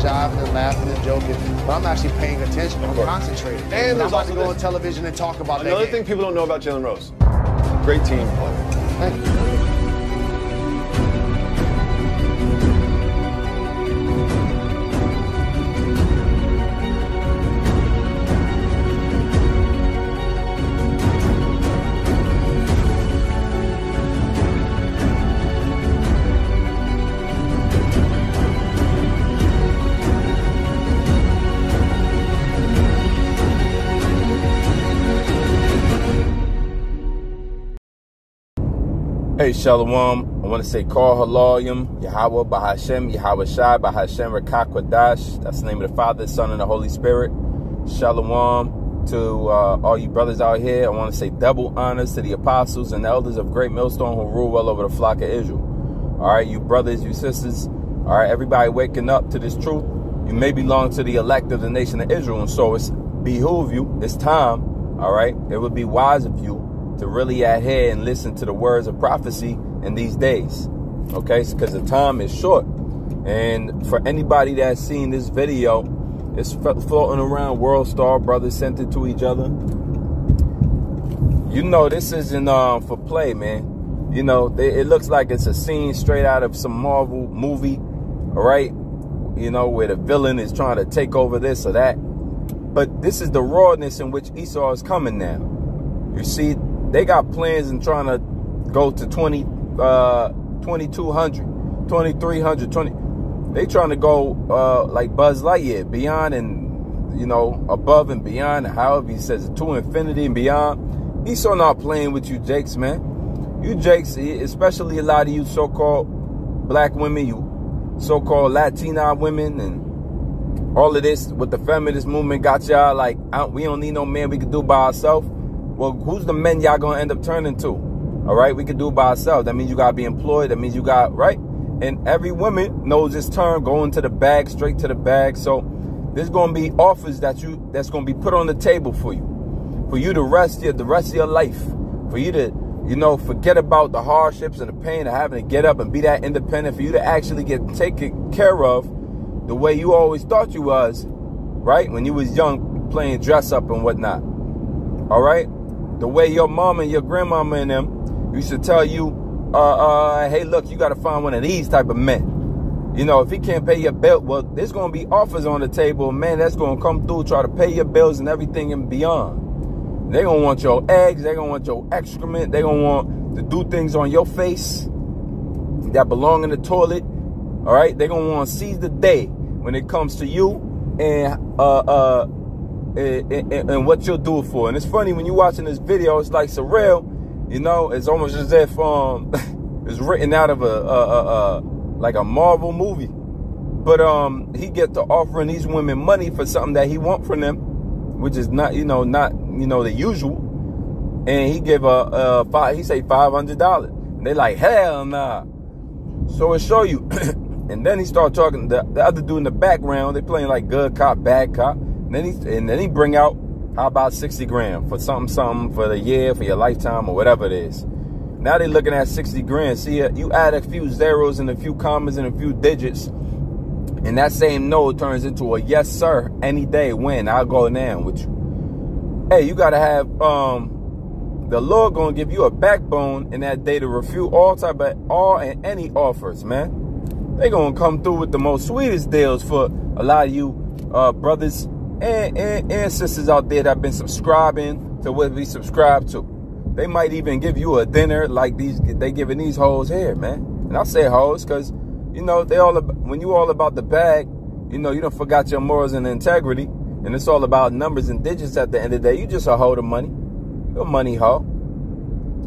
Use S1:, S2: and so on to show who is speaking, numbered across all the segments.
S1: jiving and laughing and joking, but I'm actually paying attention. I'm concentrating.
S2: And
S1: And I'm
S2: there's
S1: about to go
S2: this-
S1: on television and talk about it.
S2: Another
S1: that
S2: thing people don't know about Jalen Rose. Great team player.
S1: Thank you.
S3: Hey, Shalom. I want to say call Halayim, Yahweh, Bahashem, Yahweh Shai, Bahashem, Rakakwadash. That's the name of the Father, Son, and the Holy Spirit. Shalom to uh, all you brothers out here. I want to say double honors to the apostles and the elders of Great Millstone who rule well over the flock of Israel. All right, you brothers, you sisters. All right, everybody waking up to this truth. You may belong to the elect of the nation of Israel, and so it's behoove you. It's time. All right, it would be wise of you to really adhere and listen to the words of prophecy in these days. Okay, because the time is short. And for anybody that's seen this video, it's floating around World Star Brothers sent it to each other. You know, this isn't uh, for play, man. You know, they, it looks like it's a scene straight out of some Marvel movie, all right? You know, where the villain is trying to take over this or that. But this is the rawness in which Esau is coming now. You see, they got plans and trying to go to 20, uh, 2200, 2300, 20. They trying to go uh, like Buzz Lightyear, beyond and, you know, above and beyond, however he says it, to infinity and beyond. He's Esau not playing with you, Jakes, man. You Jakes, especially a lot of you so-called black women, you so-called Latina women and all of this with the feminist movement got y'all like, we don't need no man, we can do by ourselves. Well, who's the men y'all gonna end up turning to? All right, we can do it by ourselves. That means you gotta be employed. That means you got right. And every woman knows this term, going to the bag, straight to the bag. So there's gonna be offers that you that's gonna be put on the table for you, for you to rest your the rest of your life, for you to you know forget about the hardships and the pain of having to get up and be that independent, for you to actually get taken care of the way you always thought you was, right? When you was young, playing dress up and whatnot. All right the way your mom and your grandmama and them used to tell you, uh, uh, hey, look, you got to find one of these type of men. You know, if he can't pay your bill, well, there's going to be offers on the table, man, that's going to come through, try to pay your bills and everything and beyond. They're going to want your eggs. They're going to want your excrement. They're going to want to do things on your face that belong in the toilet. All right. They're going to want to seize the day when it comes to you and, uh, uh, and, and, what you'll do it for. And it's funny when you're watching this video, it's like surreal, you know, it's almost as if um it's written out of a, a, a, a like a Marvel movie. But um he get to offering these women money for something that he want from them, which is not, you know, not, you know, the usual. And he give a, a five he say five hundred dollars. And they like, hell nah. So it show you. and then he start talking the, the other dude in the background, they playing like good cop, bad cop. And then he and then he bring out how about 60 grand for something something for the year, for your lifetime or whatever it is. Now they're looking at 60 grand. See, you add a few zeros and a few commas and a few digits, and that same no turns into a yes sir any day when I'll go now with you. Hey, you gotta have um the Lord gonna give you a backbone in that day to refute all type of all and any offers, man. They gonna come through with the most sweetest deals for a lot of you uh, brothers and, and, and sisters out there that have been subscribing to what we subscribe to. They might even give you a dinner like these they giving these hoes here, man. And I say hoes because you know they all when you all about the bag, you know you don't forgot your morals and integrity, and it's all about numbers and digits at the end of the day. You just a hoe of money, you're a money hoe.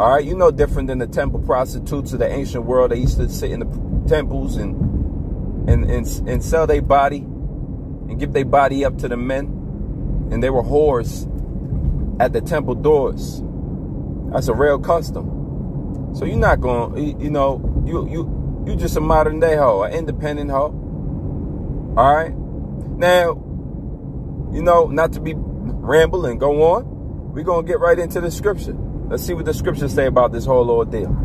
S3: All right, you know different than the temple prostitutes of the ancient world. They used to sit in the temples and and and, and sell their body and give their body up to the men. And they were whores at the temple doors. That's a real custom. So you're not going, you know, you you you just a modern day hoe, an independent hoe. All right. Now, you know, not to be ramble and go on, we're gonna get right into the scripture. Let's see what the scriptures say about this whole ordeal.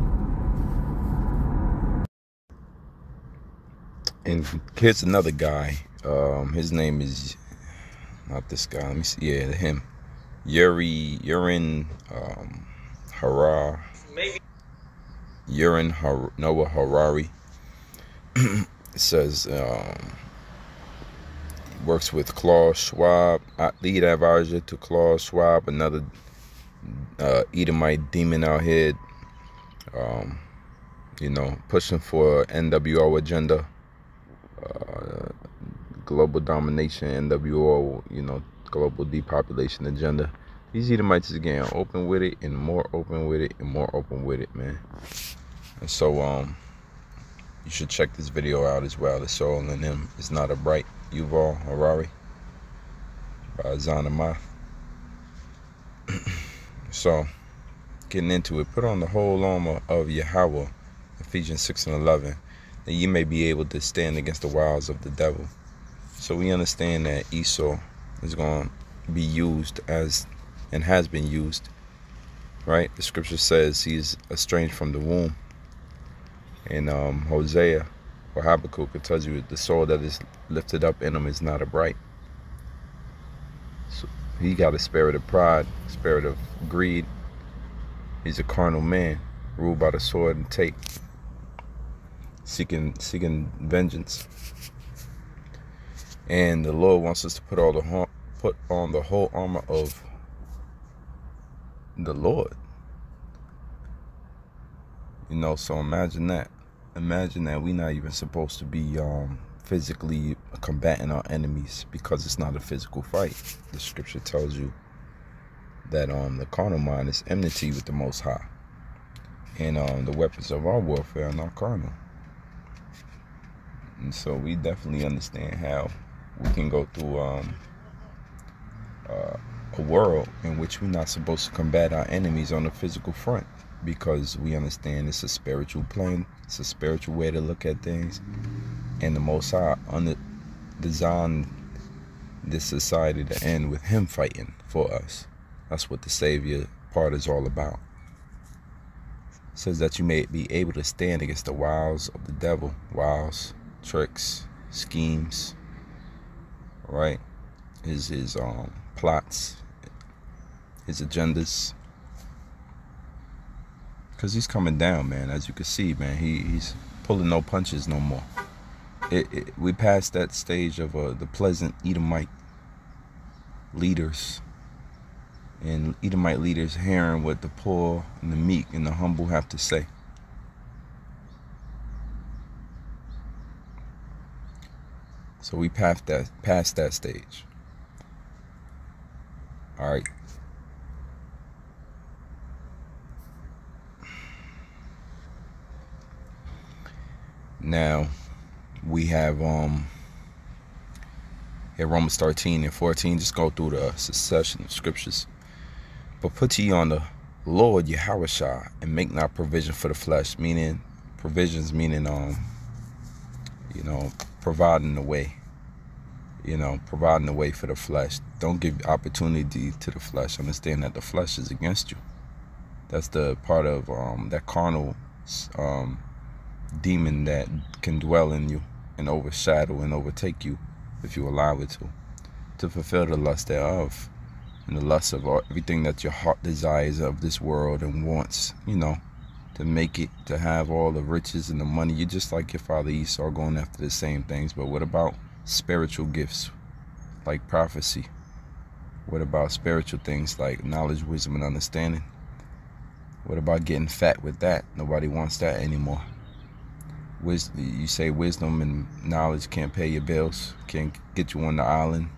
S3: And here's another guy Um, his name is not this guy. Let me see. Yeah, him. Yuri Urin um, Hara. Maybe. Urin Har- Noah Harari. says um, works with Klaus Schwab, lead advisor to Klaus Schwab, another uh, Edomite demon out here. Um, you know, pushing for NWO agenda, uh, global domination, NWO, you know, global depopulation agenda. These Edomites is getting open with it and more open with it and more open with it, man. And so, um, you should check this video out as well. The soul in him is not a bright Yuval Harari by Zanama. so, getting into it, put on the whole armor of Yahweh Ephesians 6 and 11, that you may be able to stand against the wiles of the devil. So we understand that Esau is going to be used as and has been used, right? The scripture says he's estranged from the womb. And um, Hosea or Habakkuk it tells you the soul that is lifted up in him is not a bright. So he got a spirit of pride, spirit of greed. He's a carnal man, ruled by the sword and tape seeking seeking vengeance. And the Lord wants us to put all the put on the whole armor of the Lord. You know, so imagine that. Imagine that we're not even supposed to be um, physically combating our enemies because it's not a physical fight. The scripture tells you that um, the carnal mind is enmity with the Most High. And um, the weapons of our warfare are not carnal. And so we definitely understand how we can go through um, uh, a world in which we're not supposed to combat our enemies on the physical front because we understand it's a spiritual plane, it's a spiritual way to look at things. And the Most High under, designed this society to end with Him fighting for us. That's what the Savior part is all about. Says that you may be able to stand against the wiles of the devil, wiles, tricks, schemes, right? His his um plots, his agendas. Cause he's coming down, man. As you can see, man, he, he's pulling no punches no more. It, it, we passed that stage of uh, the pleasant Edomite leaders and Edomite leaders hearing what the poor and the meek and the humble have to say. So we passed that past that stage. All right. Now we have um here Romans 13 and 14. Just go through the succession of scriptures. But put ye on the Lord Yahushua and make not provision for the flesh, meaning provisions meaning um you know providing the way you know, providing the way for the flesh. Don't give opportunity to the flesh. Understand that the flesh is against you. That's the part of um, that carnal um, demon that can dwell in you and overshadow and overtake you if you allow it to. To fulfill the lust thereof and the lust of everything that your heart desires of this world and wants, you know, to make it, to have all the riches and the money. You're just like your father Esau going after the same things. But what about spiritual gifts like prophecy? What about spiritual things like knowledge, wisdom, and understanding? What about getting fat with that? Nobody wants that anymore. You say wisdom and knowledge can't pay your bills, can't get you on the island.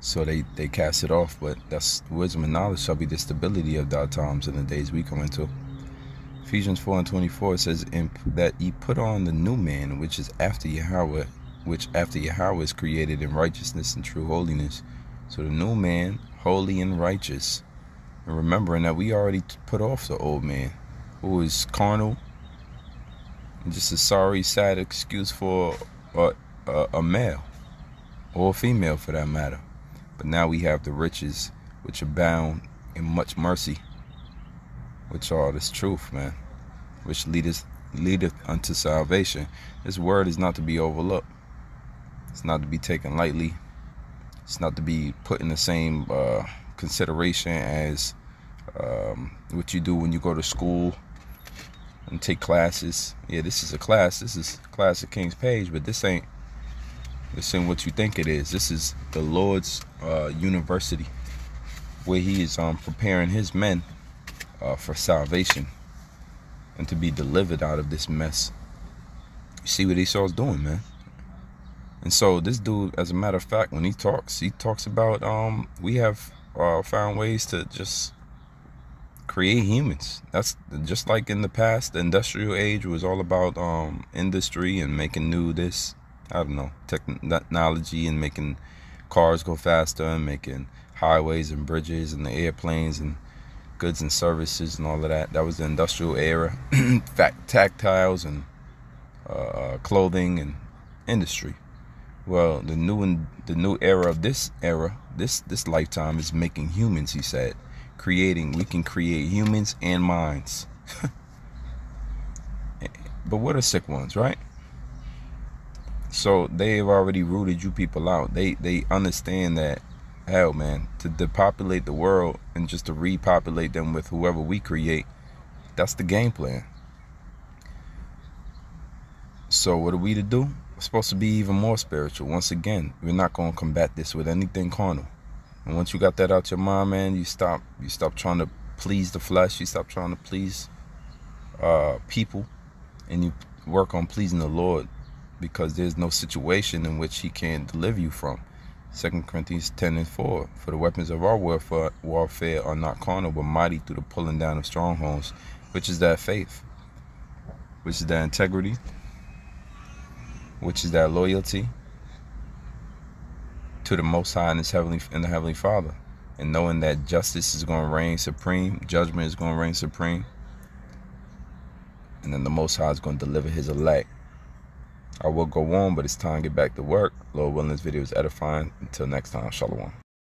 S3: So they, they cast it off, but that's wisdom and knowledge shall be the stability of our times and the days we come into. Ephesians 4 and 24 says, that ye put on the new man, which is after Yahweh, which after Yahweh is created in righteousness and true holiness. So the new man, holy and righteous. And remembering that we already put off the old man, who is carnal, and just a sorry, sad excuse for a, a, a male, or a female for that matter. But now we have the riches which abound in much mercy which are this truth, man, which leadeth leadeth unto salvation. This word is not to be overlooked. It's not to be taken lightly. It's not to be put in the same uh, consideration as um, what you do when you go to school and take classes. Yeah, this is a class. This is class at King's Page, but this ain't this ain't what you think it is. This is the Lord's uh, university, where He is um, preparing His men uh, for salvation and to be delivered out of this mess. You see what Esau's doing, man. And so this dude, as a matter of fact, when he talks, he talks about um, we have uh, found ways to just create humans. That's just like in the past, the industrial age was all about um, industry and making new this, I don't know, technology and making cars go faster and making highways and bridges and the airplanes and goods and services and all of that. That was the industrial era, fact tactiles and uh, clothing and industry. Well, the new the new era of this era, this this lifetime is making humans. He said, creating. We can create humans and minds. but what are sick ones, right? So they've already rooted you people out. They they understand that hell, man, to depopulate the world and just to repopulate them with whoever we create, that's the game plan. So what are we to do? We're supposed to be even more spiritual. Once again, we're not going to combat this with anything carnal. And once you got that out your mind, man, you stop you stop trying to please the flesh, you stop trying to please uh, people, and you work on pleasing the Lord because there's no situation in which he can deliver you from. Second Corinthians 10 and 4. For the weapons of our warfare, warfare are not carnal, but mighty through the pulling down of strongholds, which is that faith, which is that integrity, which is that loyalty to the Most High and His heavenly and the Heavenly Father, and knowing that justice is going to reign supreme, judgment is going to reign supreme, and then the Most High is going to deliver His elect I will go on, but it's time to get back to work. Lord willing, this video is edifying. Until next time, shalom.